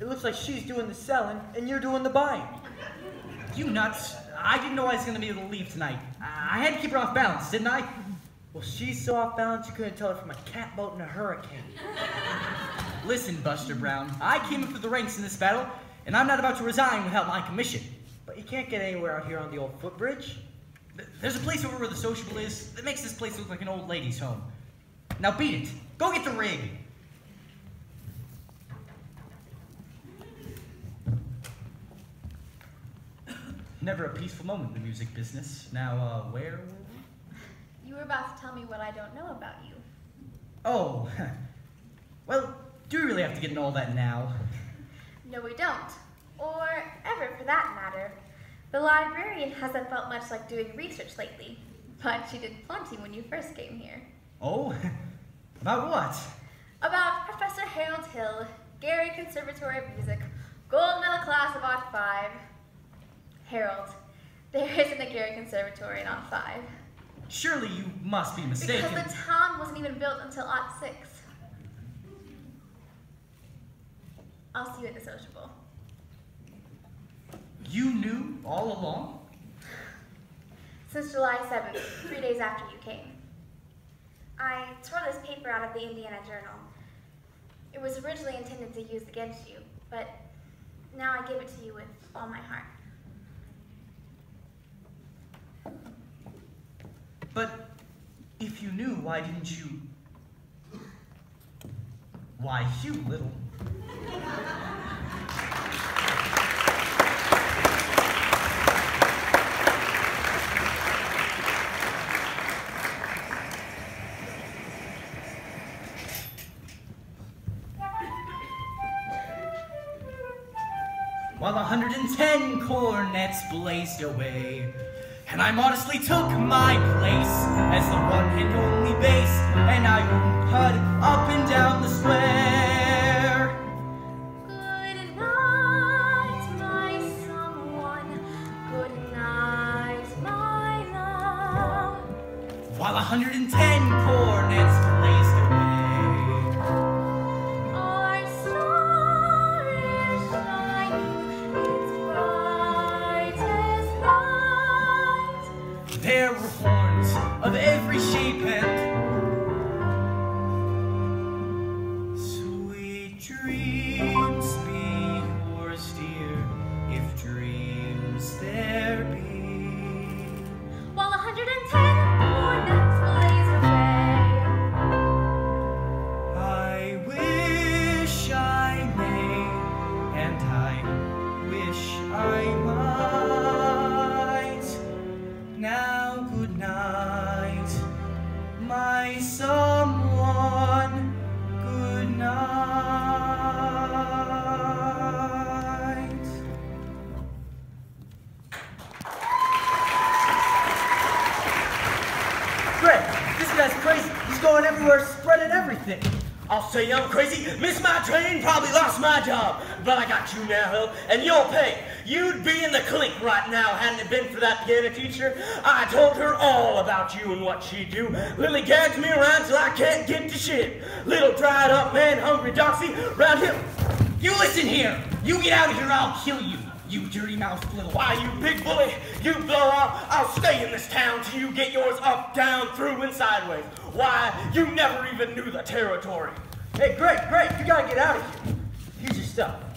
It looks like she's doing the selling and you're doing the buying. You nuts. I didn't know I was going to be able to leave tonight. I had to keep her off balance, didn't I? Well, she's so off balance you couldn't tell her from a catboat in a hurricane. Listen, Buster Brown, I came up through the ranks in this battle, and I'm not about to resign without my commission. But you can't get anywhere out here on the old footbridge. There's a place over where the sociable is that makes this place look like an old lady's home. Now beat it. Go get the rig. Never a peaceful moment in the music business. Now, uh, where were we? You were about to tell me what I don't know about you. Oh, well, do we really have to get into all that now? No, we don't. Or ever, for that matter. The librarian hasn't felt much like doing research lately, but she did plenty when you first came here. Oh? About what? About Professor Harold Hill, Gary Conservatory of Music, gold medal class of Ot 5. Harold, there isn't a Gary Conservatory in Ot 5. Surely you must be mistaken. Because the town wasn't even built until Ot 6. I'll see you at the sociable. You knew all along? Since July 7th, three days after you came. I tore this paper out of the Indiana Journal. It was originally intended to use against you, but now I give it to you with all my heart. But if you knew, why didn't you? Why, you little. While 110 cornets blazed away, and I modestly took my place as the one and only bass, and I put up and down the square. Good night, my someone. Good night, my love. While 110 cornets There going everywhere, spreading everything. I'll say I'm crazy, missed my train, probably lost my job. But I got you now, and you'll pay. You'd be in the clink right now hadn't it been for that piano teacher. I told her all about you and what she'd do. Lily gags me around till I can't get to shit. Little dried up man, hungry doxy, round him. You listen here! You get out of here, I'll kill you! You dirty mouthed little. Why, you big bully, you blow off. I'll stay in this town till you get yours up, down, through, and sideways. Why, you never even knew the territory. Hey, Greg, Greg, you gotta get out of here. Here's your stuff.